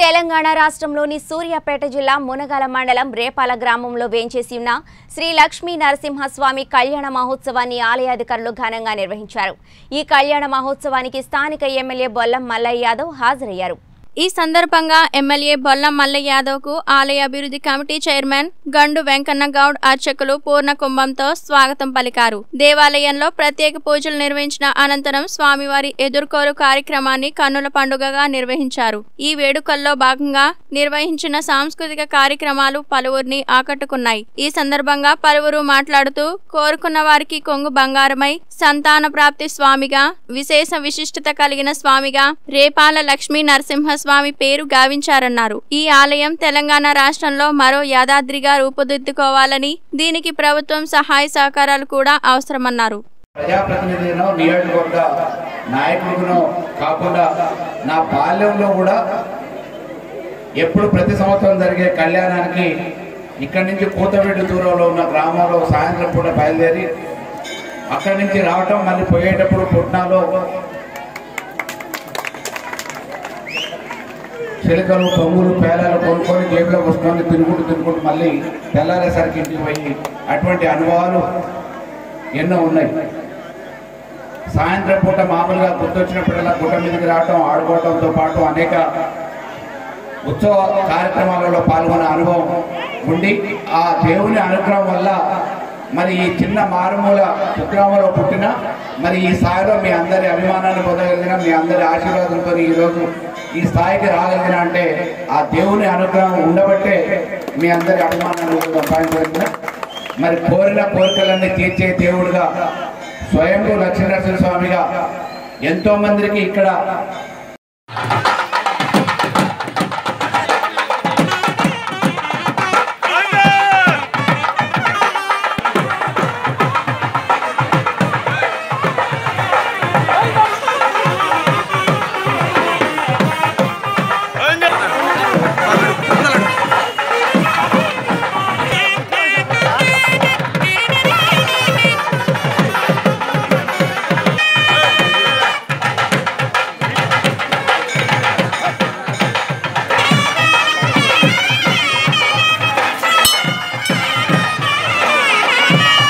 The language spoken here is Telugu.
తెలంగాణ రాష్ట్రంలోని సూర్యాపేట జిల్లా మునగాల మండలం రేపాల గ్రామంలో వేంచేసి ఉన్న శ్రీ లక్ష్మీ నరసింహస్వామి కళ్యాణ మహోత్సవాన్ని ఆలయాధికారులు ఘనంగా నిర్వహించారు. ఈ కళ్యాణ మహోత్సవానికి స్థానిక ఎమ్మెల్యే బొల్లం మల్లయ్య యాదవ్ హాజరయ్యారు. ఈ సందర్భంగా ఎమ్మెల్యే బొల్ల మల్ల యాదవ్కు ఆలయ అభివృద్ధి కమిటీ చైర్మన్ గండు వెంకన్న గౌడ్ అర్చకులు పూర్ణ కుంభంతో స్వాగతం పలికారు. దేవాలయంలో ప్రత్యేక పూజలు నిర్వహించిన అనంతరం స్వామివారి ఎదుర్కోరు కార్యక్రమాన్ని కన్నుల పండుగగా నిర్వహించారు. ఈ వేడుకల్లో భాగంగా నిర్వహించిన సాంస్కృతిక కార్యక్రమాలు పలువురిని ఆకట్టుకున్నాయి. ఈ సందర్భంగా పలువురు మాట్లాడుతూ కోరుకున్న వారికి కొంగు బంగారమై సంతాన ప్రాప్తి స్వామిగా విశేష విశిష్టత కలిగిన స్వామిగా రేపాల లక్ష్మీ నరసింహ స్వామి పేరు గావించారన్నారు. ఈ ఆలయం తెలంగాణ రాష్ట్రంలో మరో యాదాద్రిగా రూపుదిద్దుకోవాలని దీనికి ప్రభుత్వం సహాయ సహకారాలు కూడా అవసరమన్నారు. ప్రజాప్రతినిధినో నియోజకవర్గ నాయకుడినో కాకుండా నా బాల్యంలో కూడా ఎప్పుడు ప్రతి సంవత్సరం జరిగే కళ్యాణానికి ఇక్కడి నుంచి కూతవెడ్డి దూరంలో ఉన్న గ్రామంలో సాయంత్రం పూట బయలుదేరి అక్కడి నుంచి రావటం మళ్ళీ పోయేటప్పుడు పుట్నాలో చిలుకలు పొంగులు పేలాలు కొనుక్కొని జేబులో వసుకొని తినుకుంటూ తినుకుంటూ మళ్ళీ తెల్లారేసరికి ఇంటికి పోయి అటువంటి అనుభవాలు ఎన్నో ఉన్నాయి. సాయంత్రం పూట మామూలుగా గుర్తొచ్చినప్పుడల్లా గుట్ట మీదకి రావటం ఆడుకోవటంతో పాటు అనేక ఉత్సవ కార్యక్రమాలలో పాల్గొనే అనుభవం ఉండి ఆ దేవుని అనుగ్రహం వల్ల మరి ఈ చిన్న మారుమూల కుగ్రామంలో పుట్టిన మరి ఈ స్థాయిలో మీ అందరి అభిమానాన్ని పొందగలిగిన మీ అందరి ఆశీర్వాదంతో ఈరోజు ఈ స్థాయికి రాగలిగిన అంటే ఆ దేవుని అనుగ్రహం ఉండబట్టే మీ అందరి అభిమానాన్ని సంపాదించగలిగిన మరి కోరిన కోరికలన్నీ తీర్చే దేవుడుగా స్వయంభూ లక్ష్మీనరసింహ స్వామిగా ఎంతో మందికి ఇక్కడ